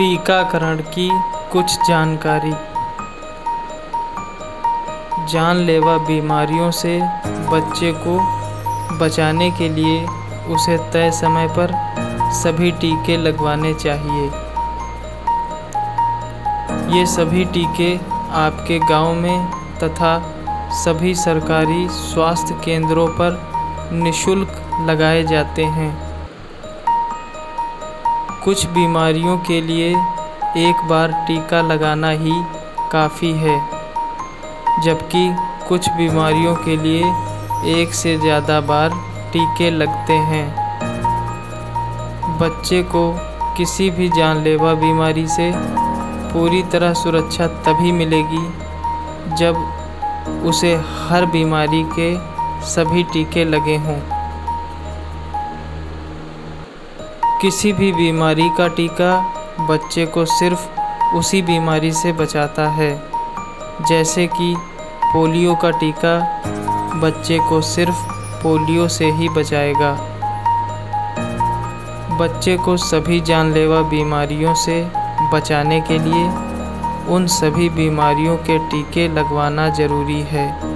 टीकाकरण की कुछ जानकारी। जानलेवा बीमारियों से बच्चे को बचाने के लिए उसे तय समय पर सभी टीके लगवाने चाहिए। ये सभी टीके आपके गाँव में तथा सभी सरकारी स्वास्थ्य केंद्रों पर निःशुल्क लगाए जाते हैं। कुछ बीमारियों के लिए एक बार टीका लगाना ही काफ़ी है, जबकि कुछ बीमारियों के लिए एक से ज़्यादा बार टीके लगते हैं। बच्चे को किसी भी जानलेवा बीमारी से पूरी तरह सुरक्षा तभी मिलेगी जब उसे हर बीमारी के सभी टीके लगे हों। किसी भी बीमारी का टीका बच्चे को सिर्फ़ उसी बीमारी से बचाता है। जैसे कि पोलियो का टीका बच्चे को सिर्फ़ पोलियो से ही बचाएगा। बच्चे को सभी जानलेवा बीमारियों से बचाने के लिए उन सभी बीमारियों के टीके लगवाना ज़रूरी है।